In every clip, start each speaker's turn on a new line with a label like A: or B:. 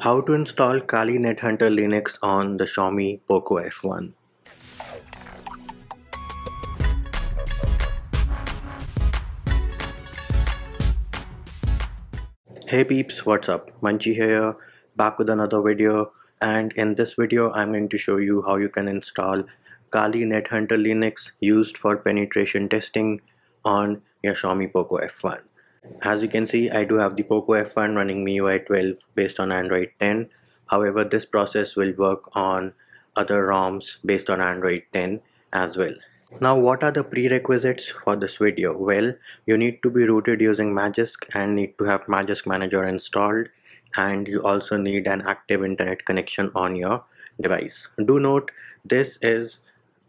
A: How to install Kali NetHunter Linux on the Xiaomi Poco F1 Hey peeps, what's up? Munchy here, back with another video. And in this video I'm going to show you how you can install Kali NetHunter Linux used for penetration testing on your Xiaomi Poco F1 as you can see I do have the POCO F1 running MIUI 12 based on Android 10 however this process will work on other ROMs based on Android 10 as well. Now what are the prerequisites for this video? Well you need to be rooted using Magisk and need to have Magisk Manager installed and you also need an active internet connection on your device. Do note this is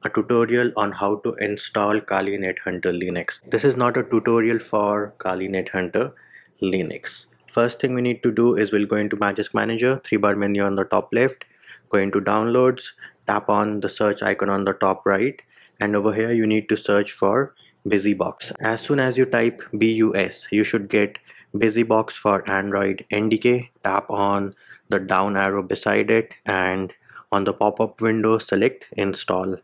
A: a tutorial on how to install Kali NetHunter Linux. This is not a tutorial for Kali NetHunter Linux. First thing we need to do is we'll go into Magisk Manager, three bar menu on the top left, go into downloads, tap on the search icon on the top right and over here you need to search for BusyBox. As soon as you type BUS, you should get BusyBox for Android NDK. Tap on the down arrow beside it and on the pop-up window select install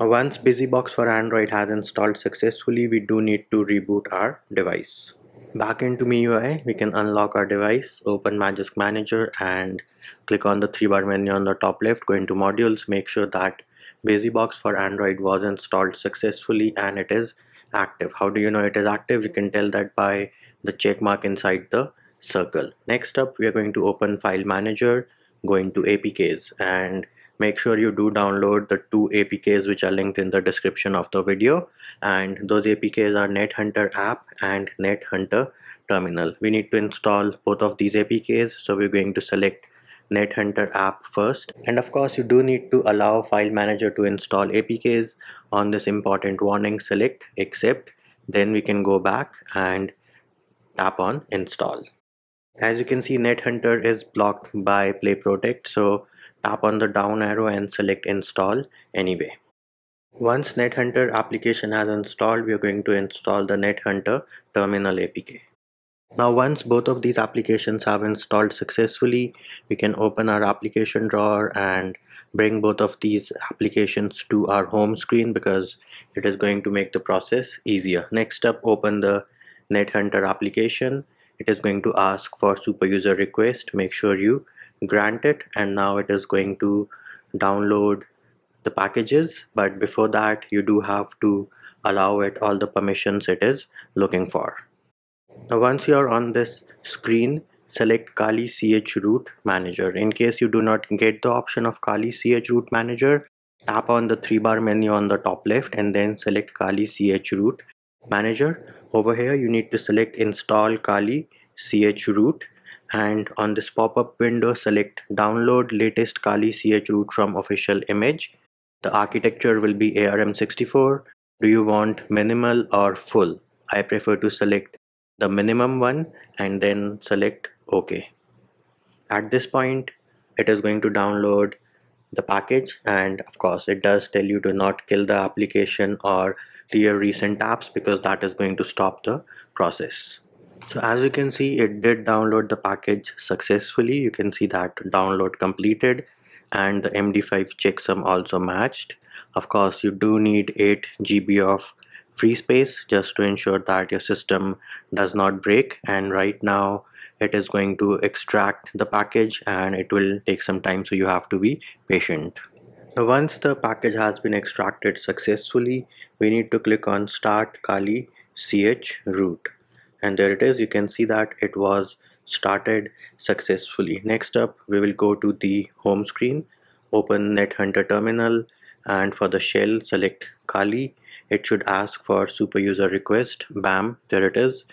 A: once BusyBox for Android has installed successfully, we do need to reboot our device. Back into MIUI, we can unlock our device, open Magisk Manager and click on the three bar menu on the top left, go into modules, make sure that BusyBox for Android was installed successfully and it is active. How do you know it is active? You can tell that by the check mark inside the circle. Next up, we are going to open File Manager, go into APKs and make sure you do download the two apks which are linked in the description of the video. And those apks are nethunter app and nethunter terminal. We need to install both of these apks so we're going to select nethunter app first. And of course you do need to allow file manager to install apks on this important warning select accept. Then we can go back and tap on install. As you can see nethunter is blocked by play protect so tap on the down arrow and select install anyway. Once NetHunter application has installed, we are going to install the NetHunter terminal APK. Now once both of these applications have installed successfully, we can open our application drawer and bring both of these applications to our home screen because it is going to make the process easier. Next up, open the NetHunter application. It is going to ask for super user request. Make sure you grant it and now it is going to download the packages. But before that you do have to allow it all the permissions it is looking for. Now once you are on this screen select Kali chroot manager. In case you do not get the option of Kali chroot manager tap on the three bar menu on the top left and then select Kali chroot manager. Over here you need to select install Kali chroot and on this pop-up window select download latest Kali chroot from official image. The architecture will be ARM64. Do you want minimal or full? I prefer to select the minimum one and then select OK. At this point it is going to download the package and of course it does tell you to not kill the application or clear recent apps because that is going to stop the process so as you can see it did download the package successfully. You can see that download completed and the md5 checksum also matched. Of course you do need 8 GB of free space just to ensure that your system does not break. And right now it is going to extract the package and it will take some time so you have to be patient. Now once the package has been extracted successfully we need to click on start kali chroot and there it is. You can see that it was started successfully. Next up we will go to the home screen. Open NetHunter terminal and for the shell select Kali. It should ask for super user request. Bam there it is.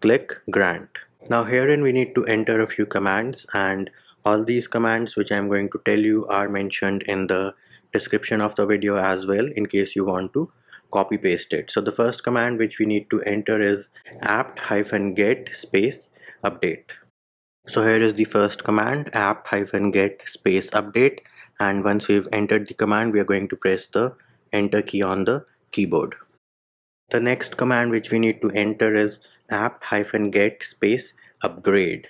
A: Click grant. Now herein we need to enter a few commands and all these commands which I'm going to tell you are mentioned in the description of the video as well in case you want to copy paste it so the first command which we need to enter is apt hyphen get space update. So here is the first command apt hyphen get space update. And once we've entered the command we are going to press the enter key on the keyboard. The next command which we need to enter is apt hyphen get space upgrade.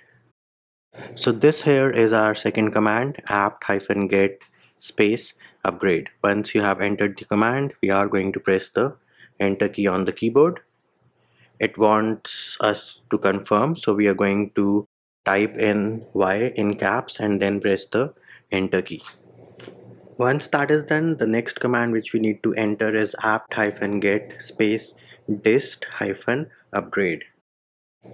A: So this here is our second command apt hyphen get space upgrade. Once you have entered the command, we are going to press the enter key on the keyboard. It wants us to confirm, so we are going to type in Y in caps and then press the enter key. Once that is done, the next command which we need to enter is apt-get space dist-upgrade.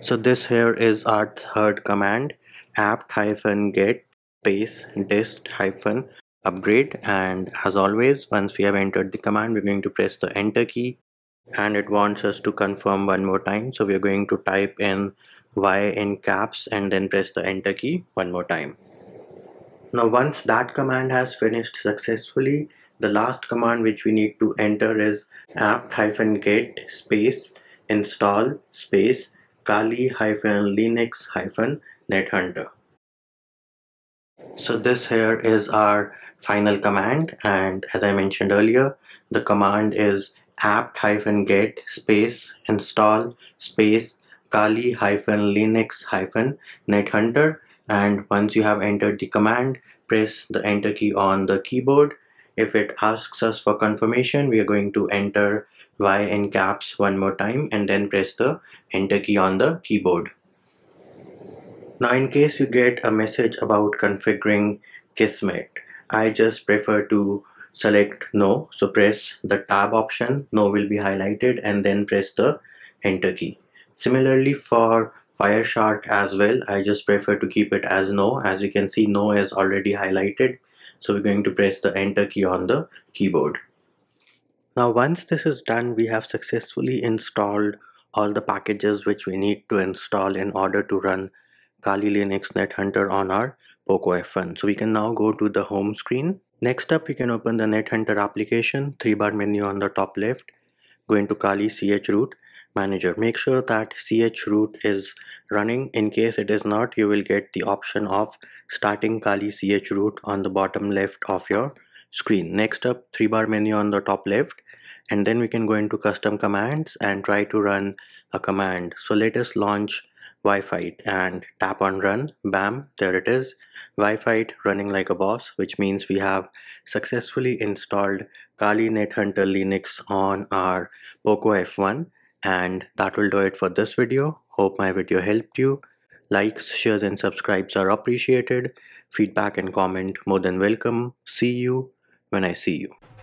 A: So this here is our third command apt-get space dist-upgrade and as always once we have entered the command we're going to press the enter key and it wants us to confirm one more time. So we're going to type in y in caps and then press the enter key one more time. Now once that command has finished successfully the last command which we need to enter is apt-get space install space kali-linux-nethunter so this here is our final command and as I mentioned earlier the command is apt-get space install space kali-linux-nethunter and once you have entered the command press the enter key on the keyboard. If it asks us for confirmation we are going to enter y in caps one more time and then press the enter key on the keyboard now in case you get a message about configuring Kismet, I just prefer to select no. So press the tab option, no will be highlighted and then press the enter key. Similarly for Wireshark as well, I just prefer to keep it as no. As you can see, no is already highlighted. So we're going to press the enter key on the keyboard. Now once this is done, we have successfully installed all the packages which we need to install in order to run Kali Linux NetHunter on our POCO F1. So we can now go to the home screen. Next up, we can open the NetHunter application, three bar menu on the top left, go into Kali chroot manager. Make sure that chroot is running. In case it is not, you will get the option of starting Kali chroot on the bottom left of your screen. Next up, three bar menu on the top left, and then we can go into custom commands and try to run a command. So let us launch Wifite and tap on run bam there it is. Wifite running like a boss which means we have successfully installed Kali NetHunter Linux on our POCO F1 and that will do it for this video. Hope my video helped you. Likes shares and subscribes are appreciated. Feedback and comment more than welcome. See you when I see you